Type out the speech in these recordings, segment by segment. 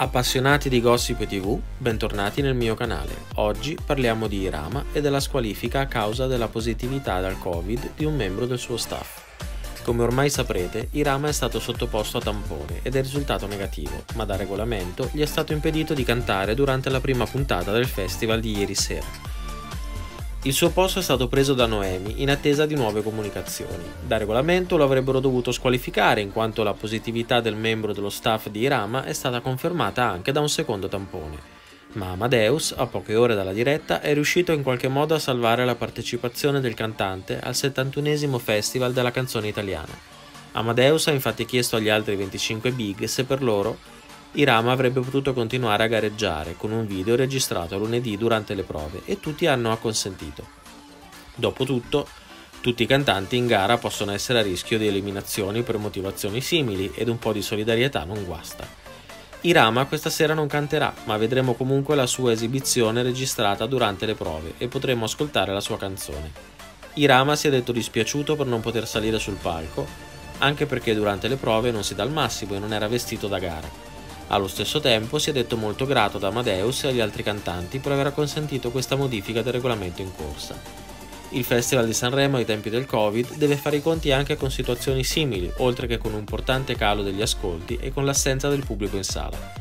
Appassionati di Gossip TV, bentornati nel mio canale. Oggi parliamo di Irama e della squalifica a causa della positività dal Covid di un membro del suo staff. Come ormai saprete, Irama è stato sottoposto a tampone ed è risultato negativo, ma da regolamento gli è stato impedito di cantare durante la prima puntata del festival di ieri sera. Il suo posto è stato preso da Noemi in attesa di nuove comunicazioni. Da regolamento lo avrebbero dovuto squalificare in quanto la positività del membro dello staff di Irama è stata confermata anche da un secondo tampone. Ma Amadeus, a poche ore dalla diretta, è riuscito in qualche modo a salvare la partecipazione del cantante al 71 Festival della canzone italiana. Amadeus ha infatti chiesto agli altri 25 big se per loro Irama avrebbe potuto continuare a gareggiare con un video registrato lunedì durante le prove e tutti hanno acconsentito. Dopotutto, tutti i cantanti in gara possono essere a rischio di eliminazioni per motivazioni simili ed un po' di solidarietà non guasta. Irama questa sera non canterà, ma vedremo comunque la sua esibizione registrata durante le prove e potremo ascoltare la sua canzone. Irama si è detto dispiaciuto per non poter salire sul palco, anche perché durante le prove non si dà il massimo e non era vestito da gara. Allo stesso tempo si è detto molto grato ad Amadeus e agli altri cantanti per aver consentito questa modifica del regolamento in corsa. Il Festival di Sanremo ai tempi del Covid deve fare i conti anche con situazioni simili, oltre che con un importante calo degli ascolti e con l'assenza del pubblico in sala.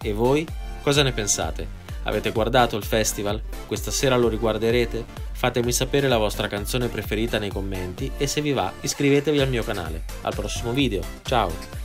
E voi cosa ne pensate? Avete guardato il festival? Questa sera lo riguarderete? Fatemi sapere la vostra canzone preferita nei commenti e se vi va iscrivetevi al mio canale. Al prossimo video, ciao!